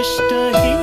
कष्ट ही